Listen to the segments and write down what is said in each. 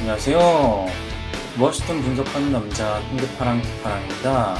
안녕하세요. 워싱턴 분석하는 남자 홍대파랑 기파랑입니다.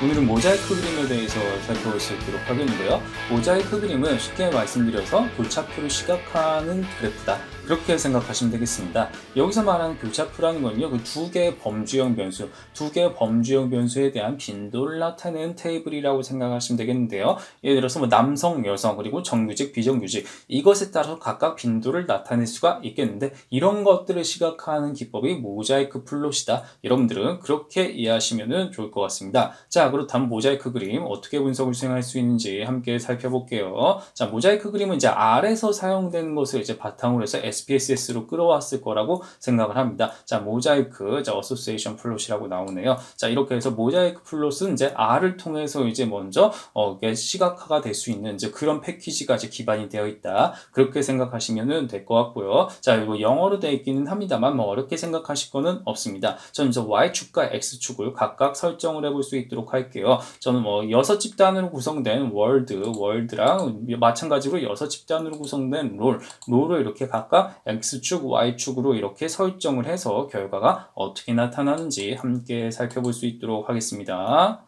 오늘은 모자이크 그림에 대해서 있도록 하겠는데요. 모자이크 그림은 쉽게 말씀드려서 교차표를 시각화하는 그래프다. 그렇게 생각하시면 되겠습니다. 여기서 말하는 교차표라는 건요, 그 두 개의 범주형 변수, 두 개의 범주형 변수에 대한 빈도를 나타내는 테이블이라고 생각하시면 되겠는데요. 예를 들어서 뭐 남성, 여성, 그리고 정규직, 비정규직, 이것에 따라서 각각 빈도를 나타낼 수가 있겠는데, 이런 것들을 시각화하는 기법이 mosaic plot이다. 여러분들은 그렇게 이해하시면 좋을 것 같습니다. 자, 그렇다면 모자이크 그림 어떻게 분석을 수행할 수 있는지 함께 살펴볼게요. 자, 모자이크 그림은 이제 R에서 사용되는 것을 이제 바탕으로 해서 SPSS로 끌어왔을 거라고 생각을 합니다. 자, 모자이크, 자, association plot이라고 나오네요. 자, 이렇게 해서 mosaic plot은 이제 R을 통해서 이제 먼저 어, 시각화가 될 수 있는 이제 그런 패키지가 이제 기반이 되어 있다. 그렇게 생각하시면 될 것 같고요. 자, 이거 영어로 되어 있기는 합니다만 뭐 어렵게 생각하실 거는 없습니다. 저는 이제 Y축과 X축을 각각 설정을 해볼 수 있도록 할 게요. 저는 뭐 여섯 집단으로 구성된 world, world랑 마찬가지로 여섯 집단으로 구성된 role, role을 이렇게 각각 X축, Y축으로 이렇게 설정을 해서 결과가 어떻게 나타나는지 함께 살펴볼 수 있도록 하겠습니다.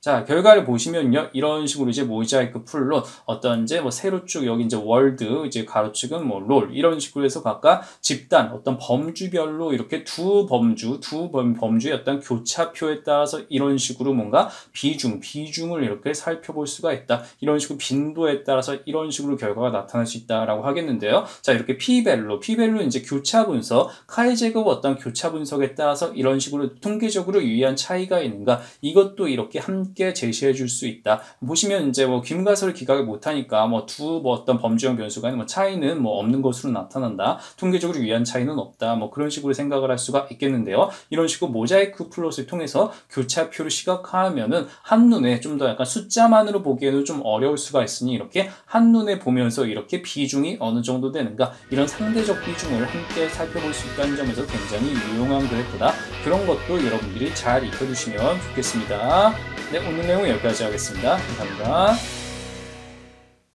자, 결과를 보시면요. 이런 식으로 이제 mosaic plot, 어떤 이제 뭐 세로축, 여기 이제 world, 이제 가로축은 뭐 role, 이런 식으로 해서 각각 집단, 어떤 범주별로 이렇게 두 범주, 두 범, 범주의 어떤 교차표에 따라서 이런 식으로 뭔가 비중, 비중을 이렇게 살펴볼 수가 있다. 이런 식으로 빈도에 따라서 이런 식으로 결과가 나타날 수 있다라고 하겠는데요. 자, 이렇게 P벨로, P벨로 이제 교차 분석, 카이 제곱 어떤 교차 분석에 따라서 이런 식으로 통계적으로 유의한 차이가 있는가, 이것도 이렇게 한 함께 제시해 줄 수 있다. 보시면 이제 뭐 귀무가설을 기각을 못하니까 뭐 두뭐 뭐 어떤 범주형 변수 간의 뭐 차이는 뭐 없는 것으로 나타난다. 통계적으로 유의한 차이는 없다. 뭐 그런 식으로 생각을 할 수가 있겠는데요. 이런 식으로 mosaic plot을 통해서 교차표를 시각화하면은 한눈에 좀 더 약간 숫자만으로 보기에는 좀 어려울 수가 있으니 이렇게 한눈에 보면서 이렇게 비중이 어느 정도 되는가 이런 상대적 비중을 함께 살펴볼 수 있다는 점에서 굉장히 유용한 그래프다. 그런 것도 여러분들이 잘 익혀두시면 좋겠습니다. 네, 오늘 내용 여기까지 하겠습니다. 감사합니다.